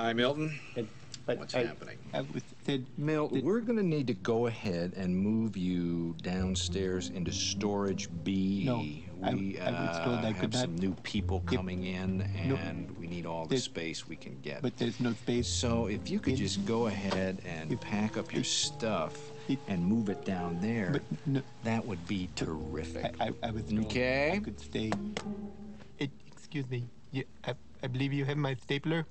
Hi, Milton. What's I, happening? I Milton, we're going to need to go ahead and move you downstairs into storage B. No, we I was uh, I have not- some new people coming in, No. and we need all the space we can get. but there's no space. so if you could in- just go ahead and If- pack up your stuff and move it down there, But no, that would be terrific. I, I, I was Okay. I could stay. It, excuse me. Yeah, I, I believe you have my stapler.